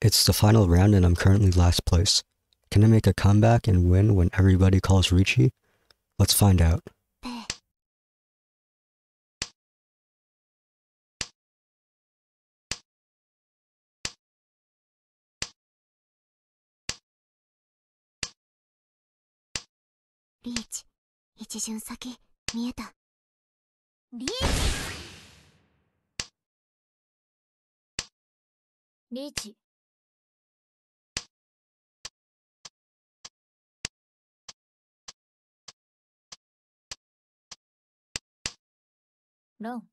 It's the final round and I'm currently last place. Can I make a comeback and win when everybody calls riichi? Let's find out. Reach. No,